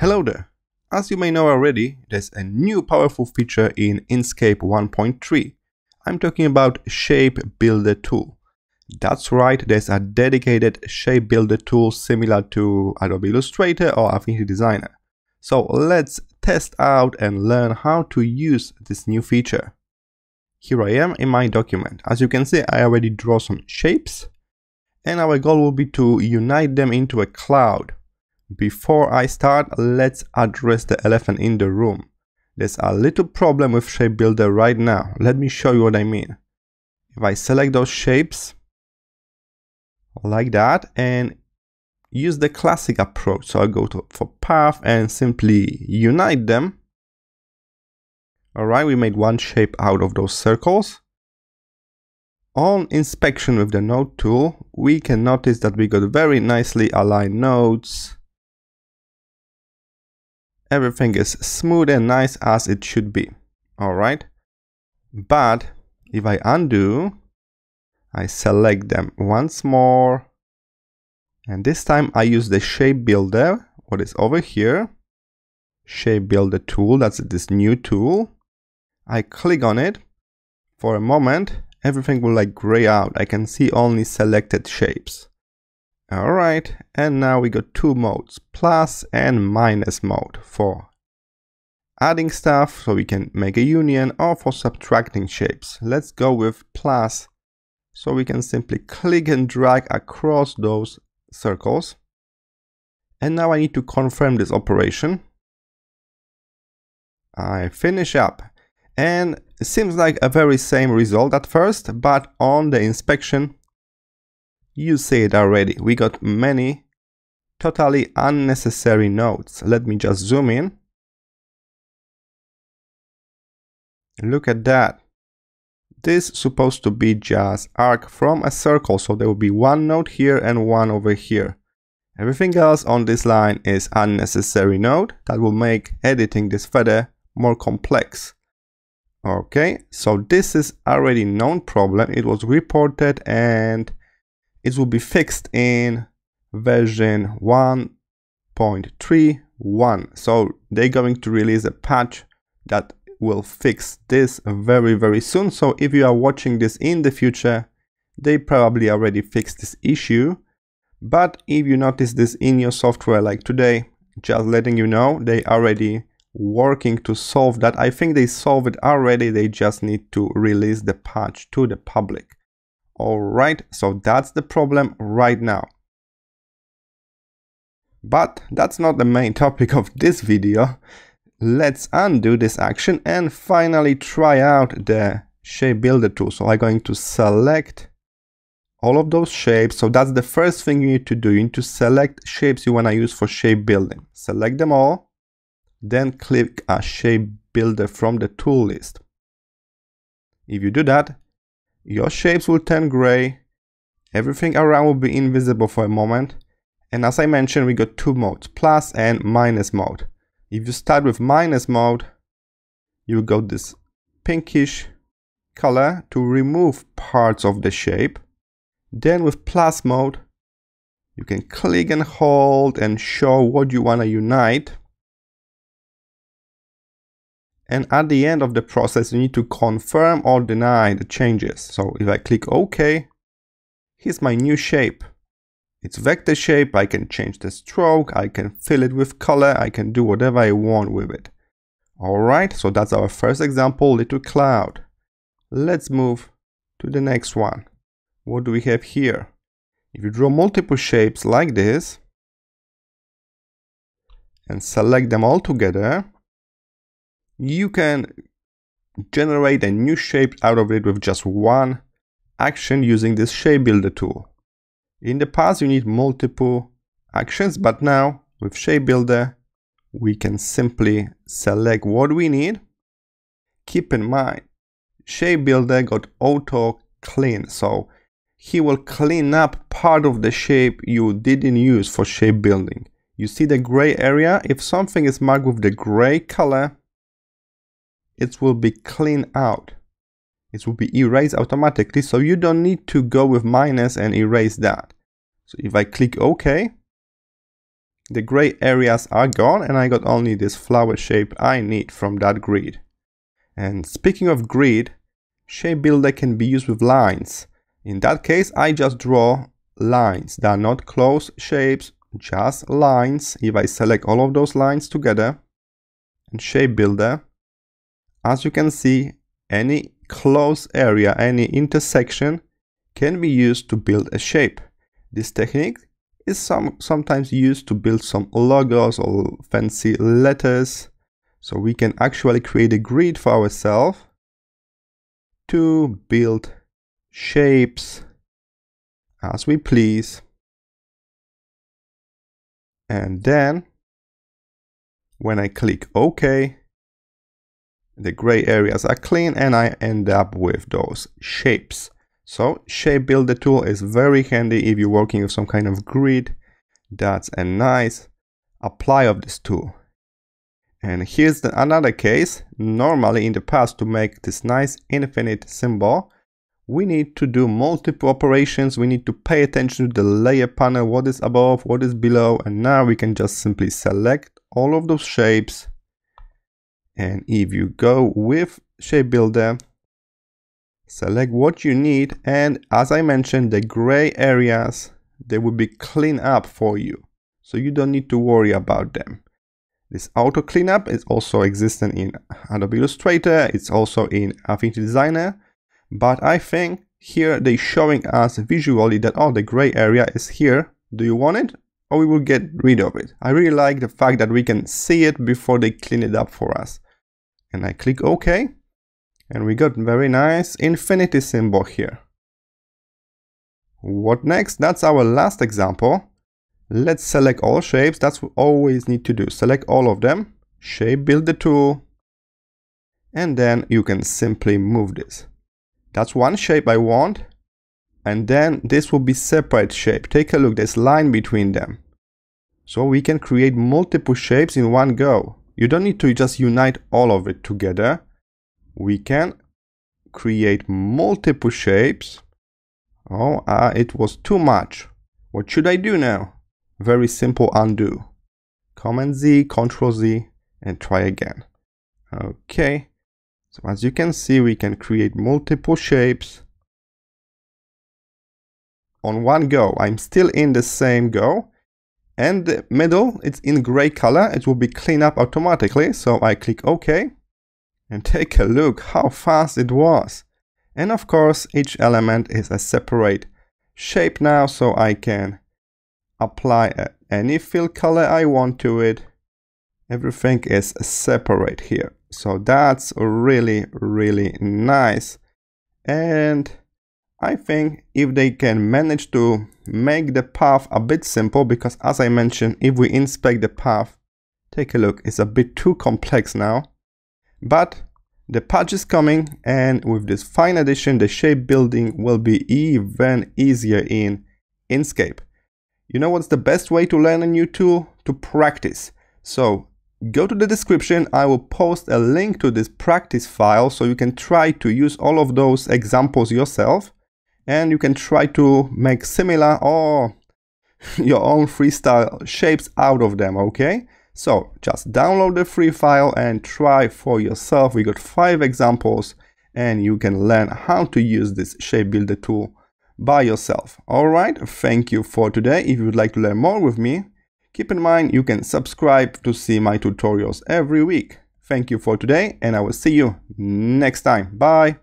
Hello there! As you may know already, there's a new powerful feature in Inkscape 1.3. I'm talking about Shape Builder tool. That's right, there's a dedicated Shape Builder tool similar to Adobe Illustrator or Affinity Designer. So let's test out and learn how to use this new feature. Here I am in my document. As you can see, I already draw some shapes and our goal will be to unite them into a cloud before I start, let's address the elephant in the room. There's a little problem with Shape Builder right now. Let me show you what I mean. If I select those shapes, like that, and use the classic approach. So I go to, for path and simply unite them. Alright, we made one shape out of those circles. On inspection with the node tool, we can notice that we got very nicely aligned nodes everything is smooth and nice as it should be. Alright. But if I undo, I select them once more. And this time I use the shape builder, what is over here. Shape builder tool, that's this new tool. I click on it. For a moment, everything will like gray out. I can see only selected shapes. All right, and now we got two modes, plus and minus mode for adding stuff so we can make a union or for subtracting shapes. Let's go with plus so we can simply click and drag across those circles. And now I need to confirm this operation. I finish up and it seems like a very same result at first, but on the inspection you see it already. We got many totally unnecessary nodes. Let me just zoom in. Look at that. This is supposed to be just arc from a circle, so there will be one node here and one over here. Everything else on this line is unnecessary node that will make editing this feather more complex. Okay, so this is already known problem. It was reported and it will be fixed in version 1.31 so they're going to release a patch that will fix this very very soon. So if you are watching this in the future they probably already fixed this issue. But if you notice this in your software like today just letting you know they already working to solve that. I think they solved it already. They just need to release the patch to the public Alright, so that's the problem right now. But that's not the main topic of this video. Let's undo this action and finally try out the shape builder tool. So I'm going to select all of those shapes. So that's the first thing you need to do. You need to select shapes you want to use for shape building. Select them all, then click a shape builder from the tool list. If you do that, your shapes will turn gray, everything around will be invisible for a moment, and as I mentioned we got two modes, plus and minus mode. If you start with minus mode, you got this pinkish color to remove parts of the shape. Then with plus mode, you can click and hold and show what you want to unite. And at the end of the process, you need to confirm or deny the changes. So if I click OK, here's my new shape. It's vector shape, I can change the stroke, I can fill it with color, I can do whatever I want with it. Alright, so that's our first example, little cloud. Let's move to the next one. What do we have here? If you draw multiple shapes like this, and select them all together, you can generate a new shape out of it with just one action using this shape builder tool. In the past you need multiple actions but now with shape builder we can simply select what we need. Keep in mind shape builder got auto clean so he will clean up part of the shape you didn't use for shape building. You see the gray area? If something is marked with the gray color, it will be cleaned out. It will be erased automatically, so you don't need to go with minus and erase that. So if I click OK, the gray areas are gone and I got only this flower shape I need from that grid. And speaking of grid, shape builder can be used with lines. In that case, I just draw lines. They are not close shapes, just lines. If I select all of those lines together and shape builder, as you can see, any close area, any intersection can be used to build a shape. This technique is some, sometimes used to build some logos or fancy letters. So we can actually create a grid for ourselves to build shapes as we please. And then when I click OK, the gray areas are clean and I end up with those shapes. So shape builder tool is very handy if you're working with some kind of grid. That's a nice apply of this tool. And here's the, another case. Normally in the past to make this nice infinite symbol, we need to do multiple operations. We need to pay attention to the layer panel, what is above, what is below. And now we can just simply select all of those shapes. And if you go with shape builder, select what you need and as I mentioned the gray areas they will be cleaned up for you. So you don't need to worry about them. This auto cleanup is also existent in Adobe Illustrator. It's also in Affinity Designer. But I think here they're showing us visually that oh the gray area is here. Do you want it? Or we will get rid of it. I really like the fact that we can see it before they clean it up for us and I click OK and we got very nice infinity symbol here. What next? That's our last example. Let's select all shapes. That's what we always need to do. Select all of them. Shape build the tool. And then you can simply move this. That's one shape I want. And then this will be separate shape. Take a look, there's line between them. So we can create multiple shapes in one go. You don't need to just unite all of it together we can create multiple shapes. Oh, uh, it was too much. What should I do now? Very simple undo. Command Z, Control Z, and try again. Okay. So as you can see, we can create multiple shapes on one go. I'm still in the same go. And the middle, it's in gray color. It will be cleaned up automatically. So I click OK and take a look how fast it was. And of course, each element is a separate shape now, so I can apply any fill color I want to it. Everything is separate here. So that's really, really nice. And I think if they can manage to make the path a bit simple, because as I mentioned, if we inspect the path, take a look, it's a bit too complex now. But the patch is coming and with this fine addition, the shape building will be even easier in Inkscape. You know what's the best way to learn a new tool? To practice. So go to the description, I will post a link to this practice file so you can try to use all of those examples yourself and you can try to make similar or your own freestyle shapes out of them, okay? So just download the free file and try for yourself. We got five examples and you can learn how to use this shape builder tool by yourself. All right, thank you for today. If you would like to learn more with me, keep in mind you can subscribe to see my tutorials every week. Thank you for today and I will see you next time. Bye.